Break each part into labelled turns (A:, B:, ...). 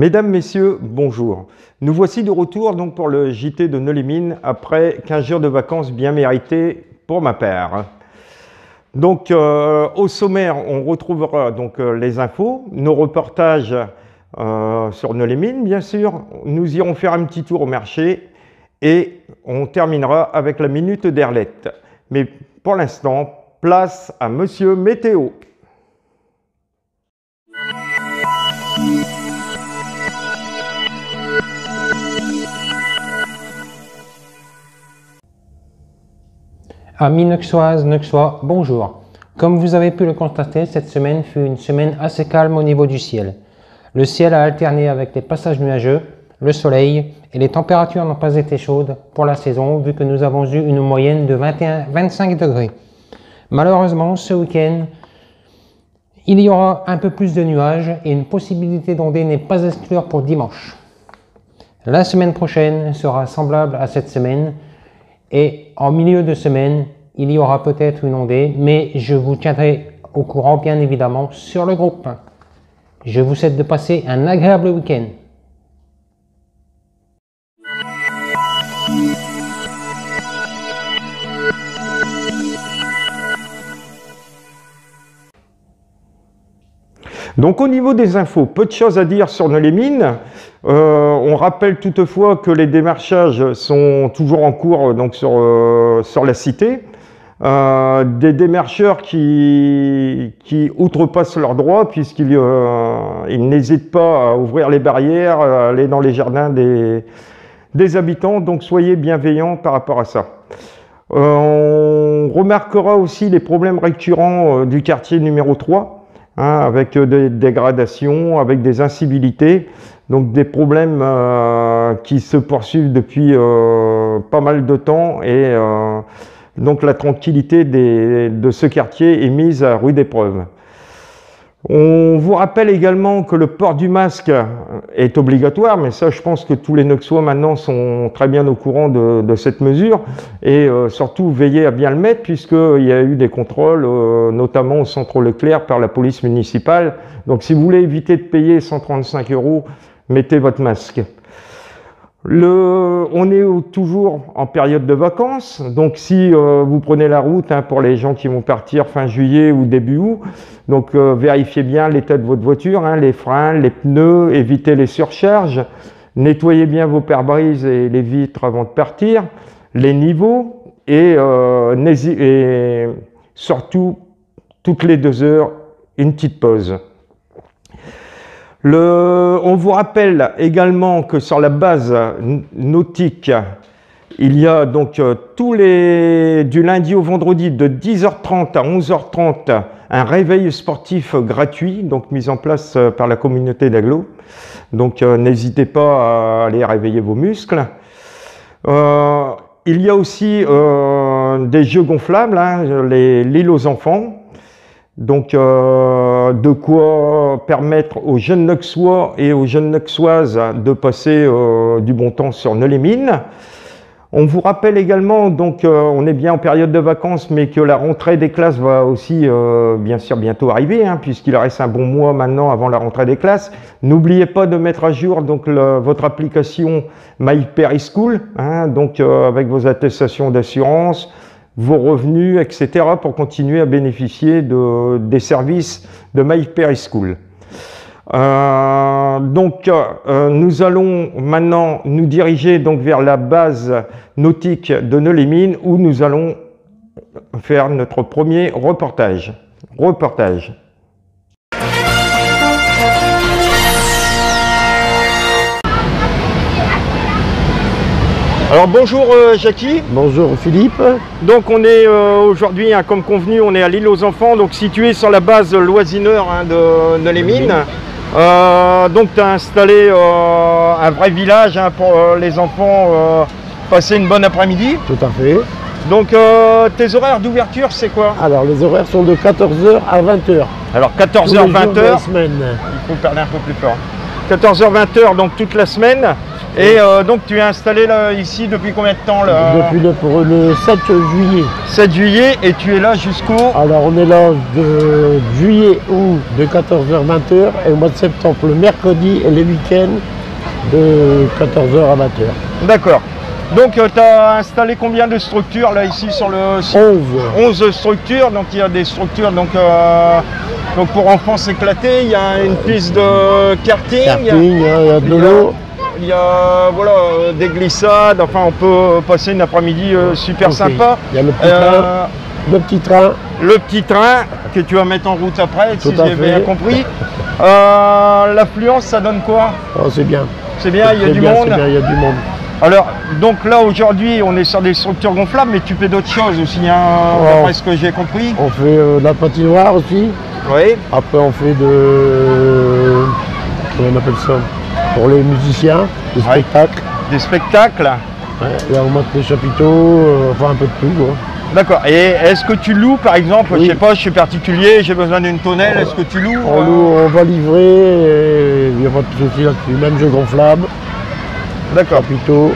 A: Mesdames, Messieurs, bonjour. Nous voici de retour donc pour le JT de Nolémine après 15 jours de vacances bien méritées pour ma paire. Donc euh, au sommaire, on retrouvera donc euh, les infos, nos reportages euh, sur Nolémine bien sûr. Nous irons faire un petit tour au marché et on terminera avec la minute d'Erlette. Mais pour l'instant, place à Monsieur Météo.
B: Amis Nuxoises, Nuxois, bonjour. Comme vous avez pu le constater, cette semaine fut une semaine assez calme au niveau du ciel. Le ciel a alterné avec les passages nuageux, le soleil et les températures n'ont pas été chaudes pour la saison vu que nous avons eu une moyenne de 21-25 degrés. Malheureusement, ce week-end, il y aura un peu plus de nuages et une possibilité d'ondée n'est pas exclure pour dimanche. La semaine prochaine sera semblable à cette semaine et en milieu de semaine, il y aura peut-être une ondée, mais je vous tiendrai au courant bien évidemment sur le groupe. Je vous souhaite de passer un agréable week-end.
A: Donc au niveau des infos, peu de choses à dire sur Nolémine. Euh, on rappelle toutefois que les démarchages sont toujours en cours donc sur, euh, sur la cité. Euh, des démarcheurs qui, qui outrepassent leurs droits puisqu'ils n'hésitent pas à ouvrir les barrières, à aller dans les jardins des, des habitants. Donc soyez bienveillants par rapport à ça. on remarquera aussi les problèmes récurrents du quartier numéro 3 Hein, avec euh, des dégradations, avec des incivilités, donc des problèmes euh, qui se poursuivent depuis euh, pas mal de temps et donc la tranquillité de ce quartier est mise à rude épreuve. On vous rappelle également que le port du masque est obligatoire, mais ça je pense que tous les Noxois maintenant sont très bien au courant de, cette mesure et euh, surtout veillez à bien le mettre puisqu'il y a eu des contrôles, euh, notamment au centre Leclerc par la police municipale. Donc si vous voulez éviter de payer 135 euros, mettez votre masque. Le, on est toujours en période de vacances, donc si euh, vous prenez la route hein, pour les gens qui vont partir fin juillet ou début août, donc euh, vérifiez bien l'état de votre voiture, hein, les freins, les pneus, évitez les surcharges, nettoyez bien vos pare-brises et les vitres avant de partir, les niveaux et, euh, et surtout toutes les deux heures une petite pause on vous rappelle également que sur la base nautique, il y a donc euh, tous les, du lundi au vendredi de 10h30 à 11h30 un réveil sportif gratuit, donc mis en place euh, par la communauté d'Aglo. Donc euh, n'hésitez pas à aller réveiller vos muscles. il y a aussi des jeux gonflables, hein, l'île aux enfants. Donc, euh, de quoi permettre aux jeunes Noxois et aux jeunes Noxoises de passer euh, du bon temps sur Nolémine. On vous rappelle également, donc euh, on est bien en période de vacances, mais que la rentrée des classes va aussi bien sûr bientôt arriver, hein, puisqu'il reste un bon mois maintenant avant la rentrée des classes. N'oubliez pas de mettre à jour donc votre application My School, hein, donc avec vos attestations d'assurance, vos revenus, etc., pour continuer à bénéficier de, des services de My School. Euh, donc, euh, nous allons maintenant nous diriger donc vers la base nautique de Nolémine où nous allons faire notre premier reportage. Reportage. Alors bonjour euh, Jackie.
C: Bonjour Philippe.
A: Donc on est euh, aujourd'hui, hein, comme convenu, on est à l'île aux enfants, donc situé sur la base loisineur hein, de, les mines. Euh, donc tu as installé un vrai village hein, pour les enfants passer une bonne après-midi.
C: Tout à fait.
A: Donc tes horaires d'ouverture c'est quoi?
C: Alors les horaires sont de 14h à 20h.
A: Alors 14h 20h. Il faut parler un peu plus fort. 14h 20h donc toute la semaine. Et euh, donc tu es installé là, ici depuis combien de temps là
C: Depuis le, pour le 7 juillet.
A: 7 juillet et tu es là jusqu'au...
C: Alors on est là de juillet, août, de 14h, 20h, et au mois de septembre, le mercredi et les week-ends, de 14h à 20h.
A: D'accord. Donc tu as installé combien de structures là ici sur le site
C: 11.
A: 11 structures, donc il y a des structures donc, euh, donc pour enfants s'éclater, il y a une piste de karting,
C: Karting, hein, il y a de
A: il y a-
C: l'eau.
A: Il y a voilà, euh, des glissades, enfin on peut passer une après-midi euh, super sympa.
C: Il y a le petit
A: Euh,
C: train, le petit train.
A: le petit train que tu vas mettre en route après, si
C: Tout
A: j'ai bien compris. Euh, L'affluence, ça donne quoi?
C: Oh, c'est bien.
A: C'est bien, il y a du
C: bien,
A: monde.
C: il y a du monde.
A: Alors, donc là aujourd'hui, on est sur des structures gonflables, mais tu fais d'autres choses aussi, hein,
C: Oh.
A: d'après ce que j'ai compris.
C: On fait euh, de la patinoire aussi.
A: Oui.
C: Après, on fait de. Comment on appelle ça? Pour les musiciens, des
A: Ouais.
C: spectacles.
A: Des spectacles.
C: Ouais, Là, on monte les chapiteaux, euh, enfin un peu de tout. quoi.
A: D'accord. Et est-ce que tu loues, par exemple,
C: Oui.
A: je sais pas, je suis particulier, j'ai besoin d'une tonnelle, est-ce que tu loues
C: On,
A: euh,
C: loue, on va livrer, il n'y a pas de souci là-dessus. Même jeu gonflable,
A: D'accord.
C: chapiteaux,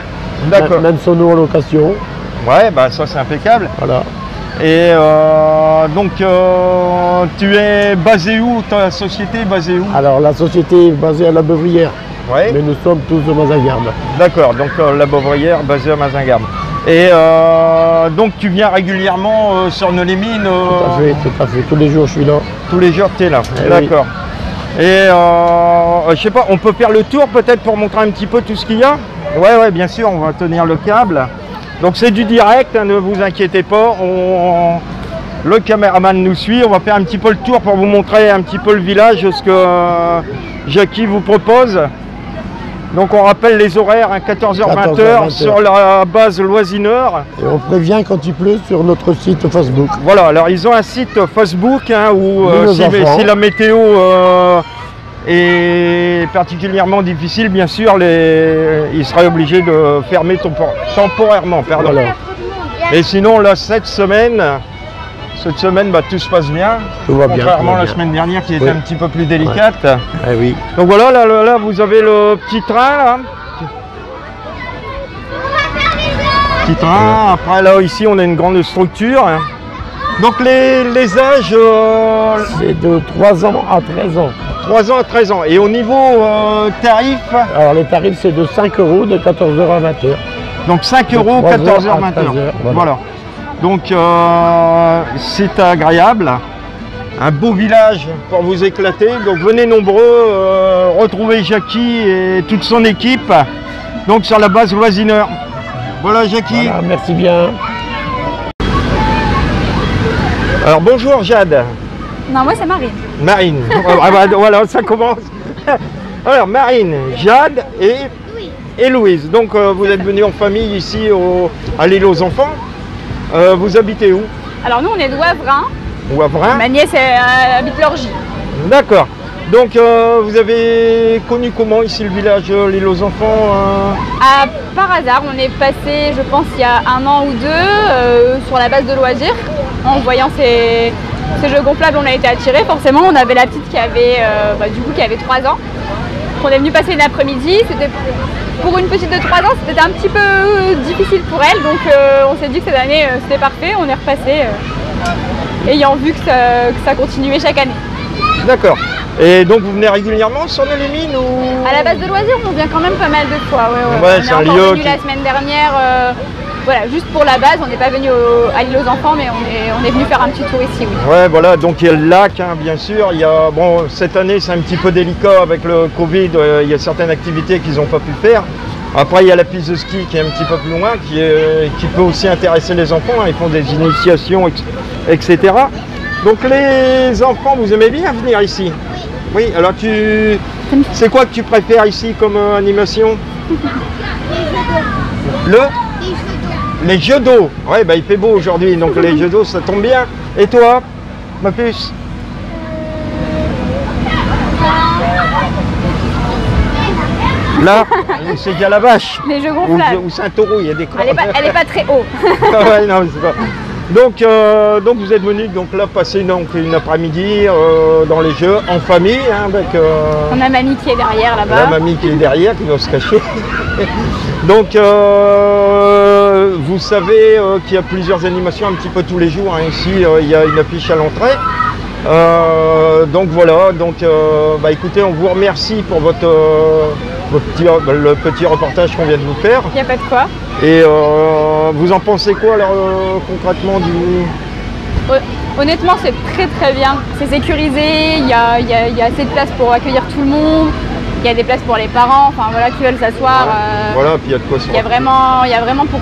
A: D'accord.
C: même, même sono en location.
A: Ouais, bah ça c'est impeccable.
C: Voilà.
A: Et euh, donc, euh, tu es basé où Ta société est basée où?
C: Alors, la société est basée à la Beuvrière, Mais nous sommes tous de Mazagarde.
A: D'accord. Donc euh, la Beauvrière basée à Mazingarbe. Et euh, donc tu viens régulièrement euh, sur Nolé-Mines
C: Tout à fait, tout à fait. Tous les jours, je suis là.
A: Tous les jours, tu es là.
C: Eh
A: D'accord. Et je sais pas, on peut faire le tour peut-être pour montrer un petit peu tout ce qu'il y a? Ouais, ouais, bien sûr, on va tenir le câble. Donc c'est du direct, hein, ne vous inquiétez pas. On- le caméraman nous suit. On va faire un petit peu le tour pour vous montrer un petit peu le village, ce que Jackie vous propose. Donc on rappelle les horaires, hein, 14h-20h
C: 14h,
A: sur la base Loisineur.
C: Et on prévient quand il pleut sur notre site Facebook.
A: Voilà, alors ils ont un site Facebook hein, où euh, si, la météo euh, est particulièrement difficile, bien sûr, les, ils seraient obligés de fermer tempor- temporairement. Pardon.
C: Voilà.
A: Et sinon, là, cette semaine, cette semaine, bah, tout se passe bien.
C: Tout va bien,
A: Contrairement à la
C: bien.
A: semaine dernière qui était
C: Oui.
A: un petit peu plus délicate.
C: Eh oui.
A: Donc voilà, là, là, là, vous avez le petit train là. Petit train, après là ici on a une grande structure. Donc les, les âges, euh,
C: C'est de 3 ans à 13 ans.
A: 3 ans à 13 ans. Et au niveau euh, tarif,
C: Alors les tarifs c'est de 5 euros de 14h à 20h.
A: donc 5 euros,
C: 3 heures
A: 14h,
C: à
A: 20h.
C: 13 heures,
A: Voilà.
C: voilà.
A: Donc euh, c'est agréable. Un beau village pour vous éclater. Donc venez nombreux euh, retrouver Jackie et toute son équipe. Donc sur la base Loisineur. Voilà Jackie.
C: Voilà, merci bien.
A: Alors bonjour Jade.
D: Non, moi c'est Marine.
A: Marine. Ah bah, voilà, ça commence. Alors Marine, Jade et, et Louise. Donc euh, vous êtes venus en famille ici au, à l'île aux enfants. Euh, vous habitez où
D: Alors nous on est de Wavrin.
A: Ou à Vrin
D: Ma nièce euh, habite Lorgie.
A: D'accord. Donc euh, vous avez connu comment ici le village, l'île aux enfants
D: Ah, par hasard, on est passé, je pense, il y a un an ou deux, sur la base de loisirs. En voyant ces, ces jeux gonflables, on a été attirés. Forcément, on avait la petite qui avait, bah, du coup, qui avait 3 ans. On est venu passer une après-midi. C'était pour une petite de 3 ans, c'était un petit peu euh, difficile pour elle. Donc, euh, on s'est dit que cette année, euh, c'était parfait. On est repassé, ayant vu que ça, que ça continuait chaque année.
A: D'accord. Et donc vous venez régulièrement sur les mines ou?
D: À la base de loisirs, on vient quand même pas mal de fois. Ouais, ouais.
A: Ouais,
D: on
A: c'est
D: est
A: un lieu qui-
D: la semaine dernière. euh, voilà, juste pour la base, on n'est pas venu au- à l'île aux enfants, mais on est, on est venu faire un petit tour ici. Oui.
A: Ouais, voilà, donc il y a le lac, hein, bien sûr. Il y a, bon, cette année, c'est un petit peu délicat avec le Covid. euh, il y a certaines activités qu'ils n'ont pas pu faire. Après, il y a la piste de ski qui est un petit peu plus loin, qui, est- qui peut aussi intéresser les enfants. hein. Ils font des initiations, etc. Donc, les enfants, vous aimez bien venir ici? Oui, alors tu. C'est quoi que tu préfères ici comme euh, animation? Le Les jeux d'eau. Ouais, bah il fait beau aujourd'hui, donc les jeux d'eau, ça tombe bien. Et toi, ma puce Là, c'est déjà la vache.
D: Les jeux
A: Ou,
D: gonflables.
A: ou c'est un taureau, il y a des
D: Elle n'est pas, elle est pas très haut.
A: Ah ouais, non, c'est pas- Donc, euh, donc vous êtes venu donc là passer donc, une après-midi euh, dans les jeux en famille hein, avec euh,
D: On a mamie qui est derrière
A: la
D: là-bas.
A: mamie qui est derrière qui va se cacher. donc euh, vous savez euh, qu'il y a plusieurs animations un petit peu tous les jours. hein. Ici euh, il y a une affiche à l'entrée. Donc voilà, donc bah, écoutez, on vous remercie pour votre, votre petit, le petit reportage qu'on vient de vous faire.
D: Il n'y a pas de quoi.
A: Et vous en pensez quoi alors concrètement du.
D: Hon- Honnêtement, c'est très très bien. C'est sécurisé, il y a, y a assez de place pour accueillir tout le monde. Il y a des places pour les parents, enfin voilà, qui veulent s'asseoir. euh,
A: Voilà, puis il y a de quoi
D: Il y a vraiment, il y a vraiment pour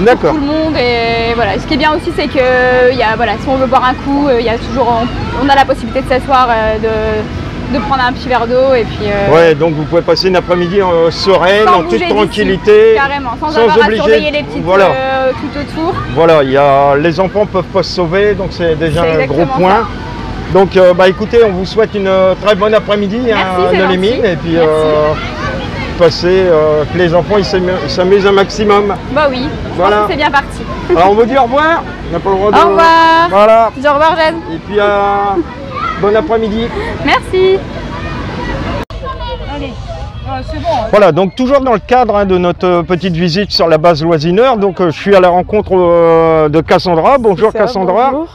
A: D'accord.
D: tout le monde et voilà. Ce qui est bien aussi, c'est que il y a, voilà, si on veut boire un coup, euh, il y a toujours, on, on a la possibilité de s'asseoir, euh, de, de prendre un petit verre d'eau et puis. euh,
A: Ouais, donc vous pouvez passer une après-midi euh, sereine, en toute tranquillité.
D: Carrément, sans,
A: sans
D: avoir
A: obliger-
D: à surveiller les petites
A: voilà.
D: euh, tout autour.
A: Voilà, il y a, les enfants peuvent pas se sauver, donc c'est déjà un gros point. Donc euh, bah écoutez, on vous souhaite une euh, très bonne après-midi
D: Merci,
A: hein, et puis
D: Merci.
A: euh, passer, euh, que les enfants ils s'amusent un maximum.
D: Bah oui, je
A: Voilà.
D: pense que c'est bien parti.
A: Alors on vous dit au revoir. On n'a pas le droit de.
D: Au revoir.
A: Voilà.
D: Dis au revoir Jeanne.
A: Et puis euh, bon après-midi.
D: Merci.
A: Voilà, donc toujours dans le cadre hein, de notre petite visite sur la base Loisineur, donc euh, je suis à la rencontre euh, de Cassandra. Bonjour
E: Ça,
A: Cassandra.
E: bonjour.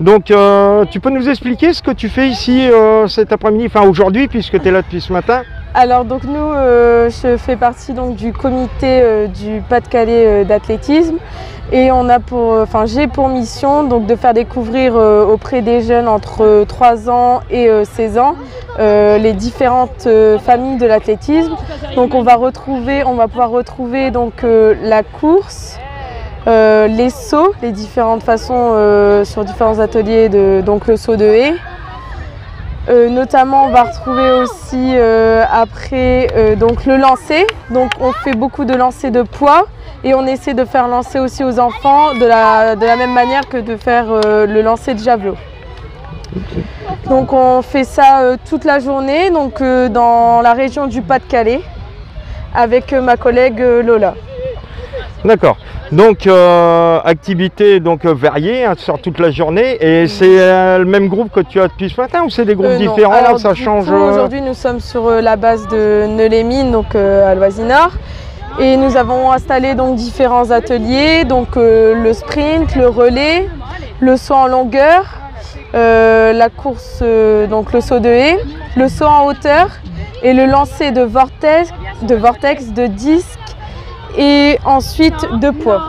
A: Donc euh, tu peux nous expliquer ce que tu fais ici euh, cet après-midi, enfin aujourd'hui puisque tu es là depuis ce matin
E: Alors donc nous, euh, je fais partie donc du comité du Pas-de-Calais d'athlétisme et on j'ai pour mission donc de faire découvrir auprès des jeunes entre euh, 3 ans et euh, 16 ans les différentes familles de l'athlétisme. Donc on va retrouver, on va pouvoir retrouver donc la course, les sauts, les différentes façons euh, sur différents ateliers de donc le saut de haie. Euh, notamment, on va retrouver aussi euh, après euh, le lancer. Donc, on fait beaucoup de lancers de poids et on essaie de faire lancer aussi aux enfants de la, de la même manière que de faire euh, le lancer de javelot. Donc, on fait ça euh, toute la journée donc, euh, dans la région du Pas-de-Calais avec euh, ma collègue euh, Lola.
A: D'accord. Donc euh, activité donc euh, variée hein, sur toute la journée. Et c'est euh, le même groupe que tu as depuis ce matin ou c'est des groupes
E: Euh,
A: différents?
E: Alors,
A: Ça change
E: Aujourd'hui, nous sommes sur la base de Neulémine, donc à Loisinor. Et nous avons installé donc différents ateliers, donc le sprint, le relais, le saut en longueur, la course, donc le saut de haie, le saut en hauteur et le lancer de vortex, de vortex, de disque et ensuite de poids.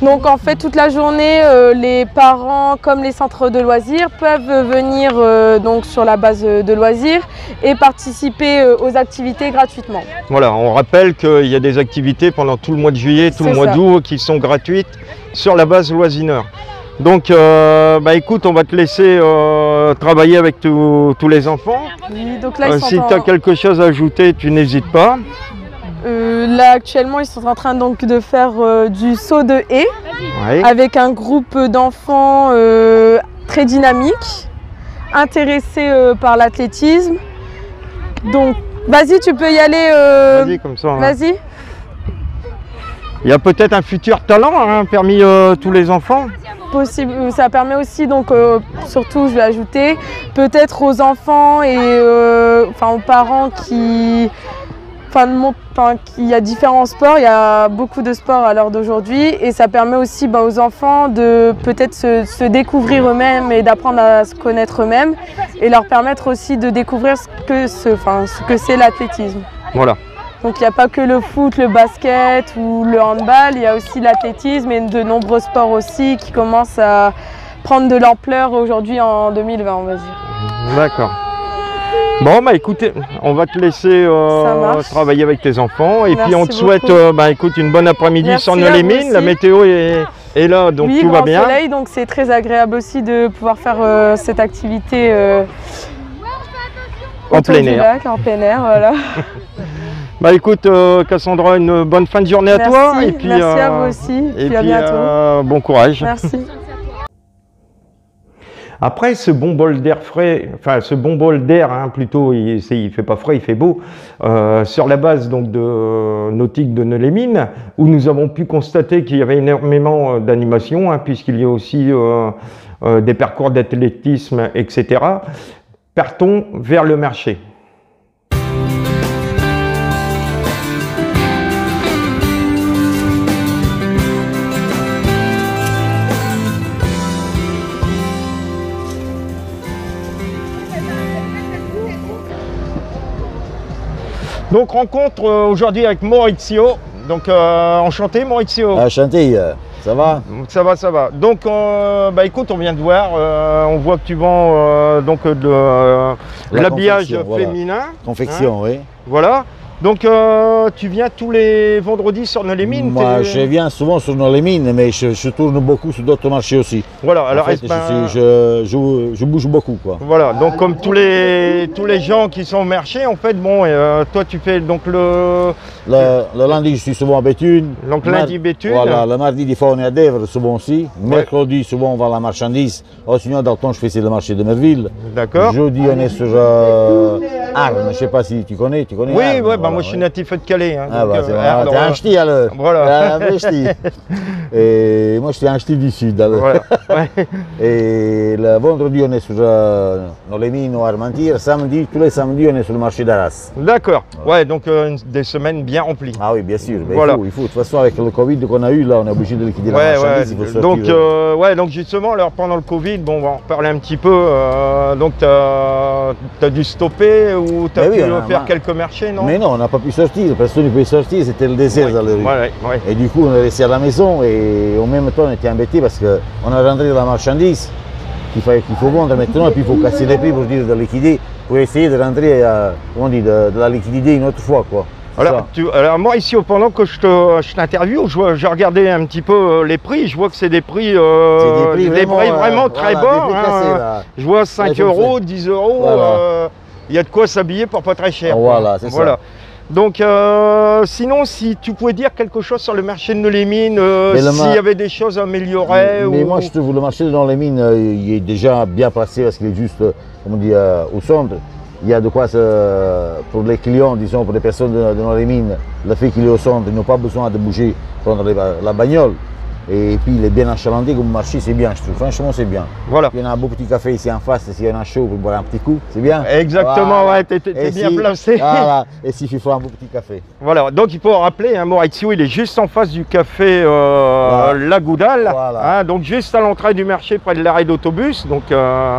E: Donc en fait toute la journée, euh, les parents comme les centres de loisirs peuvent venir euh, donc sur la base de loisirs et participer euh, aux activités gratuitement.
A: Voilà, on rappelle qu'il y a des activités pendant tout le mois de juillet, tout le mois d'août qui sont gratuites sur la base Loisineur. Donc bah écoute, on va te laisser travailler avec tous tous les enfants.
E: Oui, donc là, ils sont
A: si
E: en-
A: tu as quelque chose à ajouter, tu n'hésites pas.
E: Euh, là actuellement ils sont en train donc de faire euh, du saut de haie avec un groupe d'enfants euh, très dynamique, intéressés par l'athlétisme. Donc vas-y tu peux y aller.
A: Vas-y comme ça. hein.
E: Vas-y.
A: Il y a peut-être un futur talent hein, parmi euh, tous les enfants.
E: possible. Ça permet aussi, donc, surtout, je vais ajouter, peut-être aux enfants et enfin, aux parents qui. Enfin, le monde- enfin, qu'il y a différents sports, il y a beaucoup de sports à l'heure d'aujourd'hui et ça permet aussi ben, aux enfants de peut-être se, se découvrir eux-mêmes et d'apprendre à se connaître eux-mêmes et leur permettre aussi de découvrir que, ce que c'est l'athlétisme.
A: Voilà.
E: Donc il n'y a pas que le foot, le basket ou le handball, il y a aussi l'athlétisme et de nombreux sports aussi qui commencent à prendre de l'ampleur aujourd'hui en 2020, on va dire.
A: D'accord. Bon, bah écoutez, on va te laisser euh, travailler avec tes enfants et puis on te souhaite euh, bah, écoute, une bonne après-midi sur
E: à vous
A: Nolémine. La météo est, est là, donc
E: oui,
A: tout va bien.
E: soleil, donc c'est très agréable aussi de pouvoir faire euh, cette activité
A: En plein air.
E: lac, en plein air, voilà.
A: Bah écoute, euh, Cassandra, une bonne fin de journée à
E: merci,
A: toi. Et puis,
E: merci à vous aussi,
A: Et
E: puis à bientôt.
A: euh, bon courage.
E: Merci.
A: Après, ce bon bol d'air frais, enfin ce bon bol d'air, hein, plutôt, il, il fait pas frais, il fait beau, euh, sur la base donc de nautique de Neulémine, où nous avons pu constater qu'il y avait énormément euh, d'animation, hein, puisqu'il y a aussi euh, euh, des parcours d'athlétisme, etc. Partons vers le marché. Donc rencontre euh, aujourd'hui avec Maurizio. Donc euh, enchanté Maurizio.
F: Enchanté, euh, ça va
A: Ça va, ça va. Donc euh, bah écoute, on vient de voir, euh, on voit que tu vends donc de,
F: La
A: l'habillage féminin.
F: Confection, oui.
A: Voilà. Donc euh, tu viens tous les vendredis sur Neulémine.
F: Moi, je viens souvent sur nos mines, mais je, je tourne beaucoup sur d'autres marchés aussi.
A: Voilà. Alors
F: en fait,
A: ben-
F: je, je, je- bouge beaucoup, quoi.
A: Voilà, donc comme tous les tous les gens qui sont au marché, en fait, bon, euh, toi tu fais donc le
F: Le, le lundi, je suis souvent à Béthune.
A: donc lundi Béthune.
F: Voilà, le mardi, des fois, on est à Dèvres, souvent aussi. Mercredi, souvent, on va à la marchandise. Oh, sinon, dans le temps, je fais c'est le marché de Merville.
A: D'accord.
F: Jeudi, on est sur euh, Arles. Je ne sais pas si tu connais. Tu connais
A: Oui,
F: Arles,
A: ouais, bah moi je suis natif de Calais. hein,
F: Ah
A: donc,
F: bah
A: euh,
F: c'est vrai, t'es un ch'ti alors.
A: Voilà.
F: Ah, un vrai ch'ti. Et moi je suis un ch'ti du sud. alors.
A: Voilà. Ouais.
F: Et le vendredi on est sur euh, dans les mines au Armentir. Samedi, tous les samedis on est sur le marché d'Arras.
A: D'accord. Ouais, donc euh, des semaines bien remplies.
F: Ah oui, bien sûr. Mais
A: Voilà.
F: il, faut, il faut. De toute façon, avec le Covid qu'on a eu, là, on est obligé de liquider
A: Ouais,
F: la marchandise. il faut
A: Donc,
F: euh,
A: ouais, donc justement, alors pendant le Covid, bon, on va en reparler un petit peu. donc, tu as, dû stopper tu as
F: Ben oui,
A: pu
F: a-
A: faire quelques marchés, non
F: Mais non, on n'a pas pu sortir. Personne ne pouvait sortir. C'était le désert
A: Ouais,
F: dans les rues.
A: ouais, ouais.
F: Et du coup, on est resté à la maison et en même temps, on était embêtés parce qu'on a rentré la marchandise qu'il faut, qu'il faut vendre maintenant et puis il faut casser les prix pour dire de liquider, pour essayer de rentrer, à, comment on dit, de, de la liquider une autre fois. Quoi.
A: Alors, tu- alors, moi ici, pendant que je te- je t'interviewe, je, je regardais un petit peu euh, les prix. Je vois que c'est des prix, euh,
F: des prix vraiment,
A: vraiment
F: euh,
A: très
F: voilà, prix
A: hein. Je vois 5
F: Ouais, je le
A: euros, 10 euros.
F: Voilà.
A: euh, Il y a de quoi s'habiller pour pas très cher.
F: Voilà, c'est ça.
A: Donc, euh, sinon, si tu pouvais dire quelque chose sur le marché de Neulémine, euh,
F: Mais le
A: s'il
F: mar-
A: y avait des choses à améliorer.
F: Mais
A: ou...
F: moi, je trouve le marché dans les mines, euh, il est déjà bien placé parce qu'il est juste, euh, comment dire, euh, au centre. Il y a de quoi, pour les clients, disons, pour les personnes de, de dans les mines, le fait qu'il est au centre, ils n'ont pas besoin de bouger, prendre les la bagnole. Et puis, il est bien achalandé comme marché, c'est bien, je trouve. Franchement, c'est bien.
A: Voilà.
F: Il y en a un beau petit café ici en face, s'il y en a chaud, pour boire un petit coup, c'est bien.
A: Exactement,
F: Voilà.
A: ouais, t'es-
F: Et
A: bien
F: si-
A: placé.
F: Voilà, et s'il faut un beau petit café.
A: Voilà, donc il faut rappeler, hein, Maurizio, il est juste en face du café euh,
F: Voilà.
A: La Goudale,
F: Voilà.
A: hein, donc juste à l'entrée du marché près de l'arrêt d'autobus. Donc euh,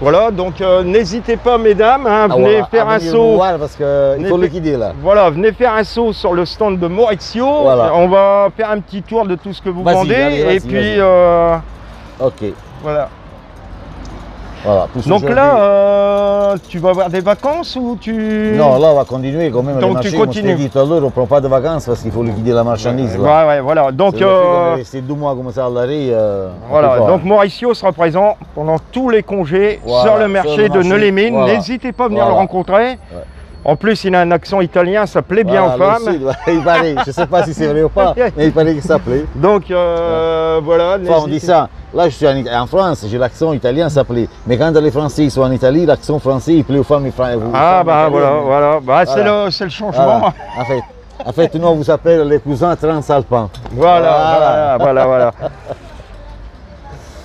A: voilà, donc euh, n'hésitez pas, mesdames, hein,
F: Ah,
A: venez
F: voilà,
A: faire
F: à
A: un saut.
F: parce qu'il faut liquider là.
A: Voilà, venez faire un saut sur le stand de Maurizio.
F: Voilà.
A: On va faire un petit tour de tout ce que vous vendez.
F: allez,
A: et puis euh,
F: Ok,
A: voilà.
F: Voilà.
A: Donc là, euh, tu vas avoir des vacances ou tu.
F: Non, là, on va continuer quand même.
A: Donc,
F: le
A: tu continues.
F: dit tout à l'heure, on ne prend pas de vacances parce qu'il faut liquider la marchandise.
A: Ouais,
F: là.
A: ouais, voilà. Donc,
F: C'est
A: euh,
F: est resté deux mois comme ça à l'arrêt. euh,
A: Voilà, donc Mauricio sera présent pendant tous les congés
F: Voilà,
A: sur le
F: sur
A: marché de Neulémine.
F: voilà.
A: N'hésitez pas à venir le rencontrer. En plus, il a un accent italien, ça plaît bien
F: Voilà,
A: aux
F: le
A: femmes.
F: sud, il paraît, je ne sais pas si c'est vrai ou pas, mais il paraît que ça plaît.
A: Donc euh, voilà.
F: Enfin, on dit ça. Là, je suis en, France, j'ai l'accent italien, ça plaît. Mais quand les Français sont en Italie, l'accent français, il plaît aux femmes. aux
A: Ah
F: femmes
A: bah voilà,
F: italiennes.
A: voilà. Bah, c'est
F: Voilà.
A: le, c'est le changement.
F: Voilà. En fait, en fait, nous, on vous appelle les cousins transalpins.
A: Voilà,
F: Voilà.
A: voilà, voilà, voilà.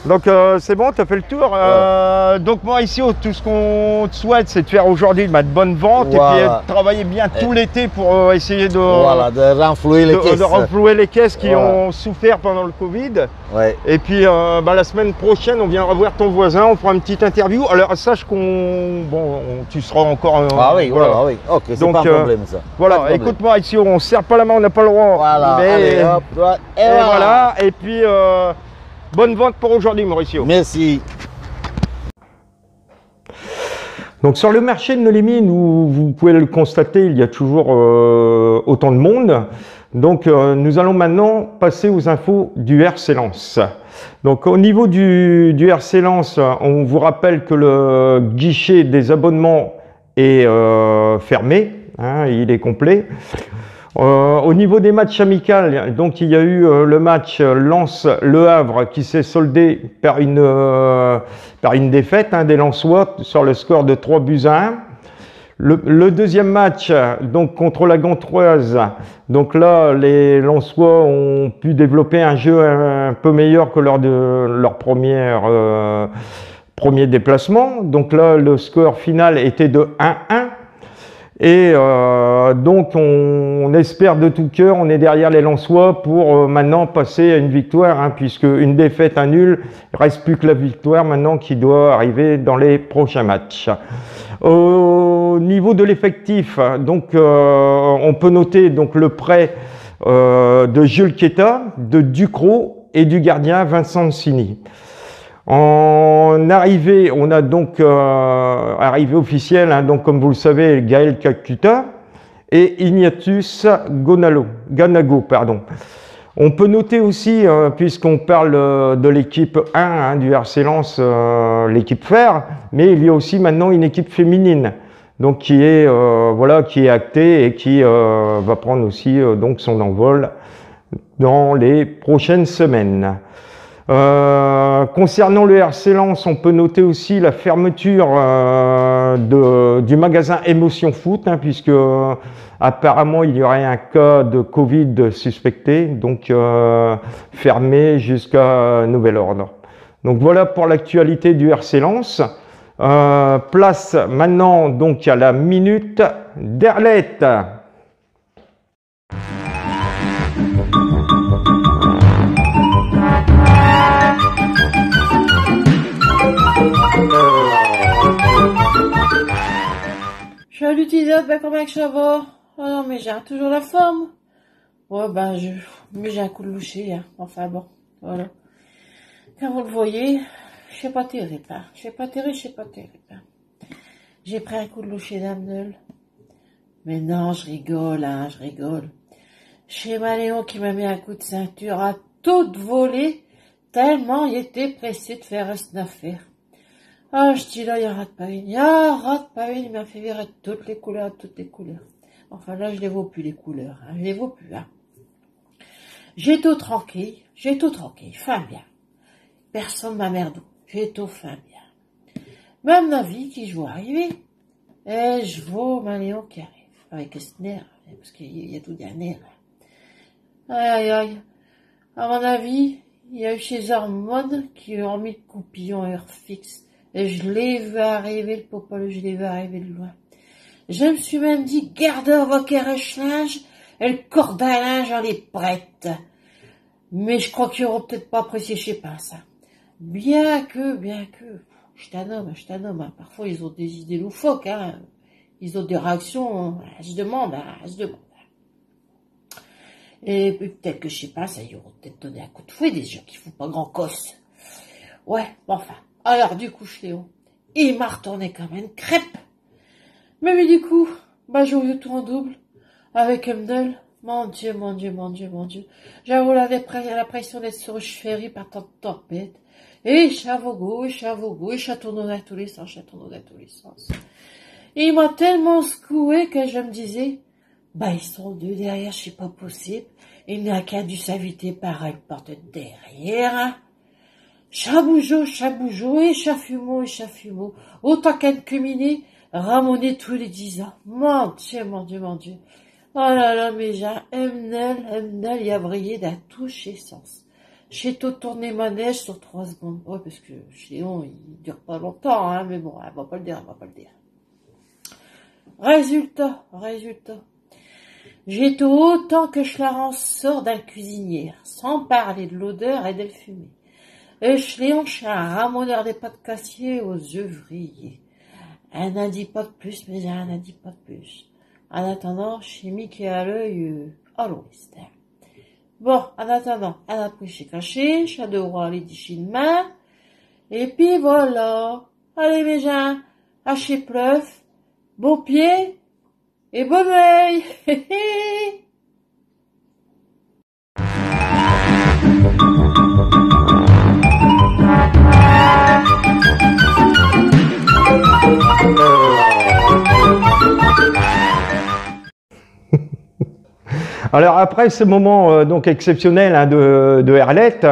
A: Donc euh, c'est bon, tu as fait le tour. Euh, donc moi ici, tout ce qu'on te souhaite, c'est de faire aujourd'hui bah, de bonnes ventes et puis de travailler bien tout l'été pour euh, essayer de,
F: Voilà, de renflouer les
A: de,
F: caisses.
A: de renflouer les caisses qui ont souffert pendant le Covid.
F: Ouais.
A: Et puis bah, la semaine prochaine, on vient revoir ton voisin, on fera une petite interview. Alors sache qu'on, bon, on- tu seras encore.
F: Ah oui, voilà, oui. Ok, c'est pas un problème ça.
A: Voilà, écoute-moi ici, on ne serre pas la main, on n'a pas le droit.
F: Voilà,
A: Mais-
F: allez, hop, et,
A: et
F: voilà.
A: Et puis bonne vente pour aujourd'hui, Mauricio.
F: Merci.
A: Donc sur le marché de Neulémine, où vous pouvez le constater, il y a toujours euh, autant de monde. Donc euh, nous allons maintenant passer aux infos du RC Lens. Donc au niveau du, du RC Lens, on vous rappelle que le guichet des abonnements est euh, fermé, hein, il est complet. Euh, au niveau des matchs amicaux, donc il y a eu euh, le match Lens-Le Havre qui s'est soldé par une, euh, par une défaite hein, des Lensois sur le score de 3 buts à 1. Le, deuxième match, donc contre la Gantoise, donc là, les Lensois ont pu développer un jeu un, peu meilleur que lors de leur première, premier déplacement. Donc là, le score final était de 1-1. Et euh, donc on, espère de tout cœur, on est derrière les Lensois pour euh, maintenant passer à une victoire, hein, puisque une défaite, un nul, reste plus que la victoire maintenant qui doit arriver dans les prochains matchs. Au niveau de l'effectif, donc euh, on peut noter donc le prêt de Jules Quetta, de Ducrot et du gardien Vincent Sini. En arrivée, on a donc euh, arrivée officielle, hein, donc comme vous le savez, Gaël Kakuta et Ignatius Gonalo, Ganago. Pardon. On peut noter aussi, euh, puisqu'on parle euh, de l'équipe 1 hein, du RC Lens, euh, l'équipe fer, mais il y a aussi maintenant une équipe féminine, donc qui est voilà, qui est actée et qui va prendre aussi donc son envol dans les prochaines semaines. Euh, concernant le RC Lens, on peut noter aussi la fermeture euh, de, du magasin Émotion Foot, hein, puisque euh, apparemment il y aurait un cas de Covid suspecté, donc fermé jusqu'à nouvel ordre. Donc voilà pour l'actualité du RC Lens. place maintenant donc à la minute d'Erlette.
G: Ben comment que ça Oh non mais j'ai toujours la forme. Ouais ben je... Mais j'ai un coup de loucher, hein. Enfin bon, voilà. Comme vous le voyez, je sais pas terrible, hein. Je pas terrible, je pas terrible. Hein. J'ai pris un coup de loucher d'Amnel. Mais non, je rigole, hein, je rigole. Chez Maléon qui m'a mis un coup de ceinture à toute volée, tellement il était pressé de faire une affaire. Ah, je dis là, il y a rate pas une. Il y a rate pas une, il m'a fait virer toutes les couleurs, toutes les couleurs. Enfin, là, je les vois plus, les couleurs. Hein. Je les vois plus, hein. J'ai tout tranquille, j'ai tout tranquille, fin bien. Personne m'emmerde. J'ai tout fin bien. Même la vie qui je vois arriver. Et je vois Maléon qui arrive. Avec ce nerf, parce qu'il y a tout des nerfs. Aïe, aïe, aïe. À mon avis, il y a eu chez Hormone qui ont mis le coupillon à fixe. Je l'ai vu arriver, le popole, je l'ai vu arriver de loin. Je me suis même dit, gardez votre linge, et le corde à linge, elle est prête. Mais je crois qu'ils n'auront peut-être pas apprécié, je sais pas, ça. Bien que, bien que, je t'annomme, je t'annomme, hein. parfois ils ont des idées loufoques, hein. Ils ont des réactions, je demande, hein, je demande. Et peut-être que, je sais pas, ça, ils auront peut-être donné un coup de fouet, des gens qui font pas grand cosse. Ouais, bon, enfin. Alors, du coup, Léon, il m'a retourné comme une crêpe. Mais, du coup, bah, j'ai eu tout en double. Avec Emdel. Mon Dieu, mon Dieu, mon Dieu, mon Dieu. J'avoue la, la pression d'être sur le par tant de tempête. Et chavogo, et chavogo, et chatourneau dans tous les sens, chatourneau dans tous les sens. Il m'a tellement secoué que je me disais, bah, ils sont deux derrière, c'est pas possible. Il n'y a qu'un dû s'inviter par une porte derrière. Chaboujo, chaboujo, et chafumeau, et chafumeau. Autant qu'un cuminé, ramoné tous les dix ans. Mon Dieu, mon Dieu, mon Dieu. Oh là là, mais j'ai Emnel, Emnel, il a brillé d'un toucher sens. J'ai tout tourné ma neige sur trois secondes. Ouais, parce que Léon, il dure pas longtemps, hein, mais bon, elle va pas le dire, elle va pas le dire. Résultat, résultat. J'ai tout autant que je la sort d'un cuisinière, sans parler de l'odeur et de fumée. Léon, je suis un ramoneur des pâtes cassiers aux yeux vrillés. Un n'a dit pas de plus, mais un n'a dit pas de plus. En attendant, chimique et à l'œil, euh, à l'ouest. Bon, en attendant, un après chez caché, de roi, les dix de main. Et puis voilà. Allez, mes gens, hachez pleuf, beau pied et bon oeil.
A: Alors après ce moment euh, donc exceptionnel hein, de, de Herlette,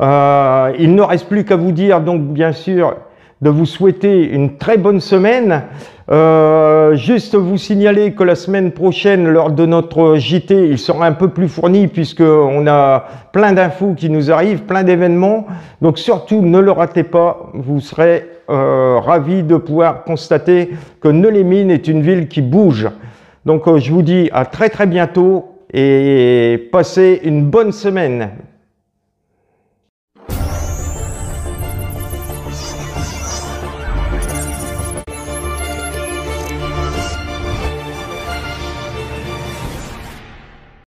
A: euh, il ne reste plus qu'à vous dire donc bien sûr de vous souhaiter une très bonne semaine. Euh, juste vous signaler que la semaine prochaine, lors de notre JT, il sera un peu plus fourni puisqu'on a plein d'infos qui nous arrivent, plein d'événements. Donc surtout, ne le ratez pas. Vous serez euh, ravis de pouvoir constater que Neulémine est une ville qui bouge. Donc euh, je vous dis à très très bientôt et passez une bonne semaine.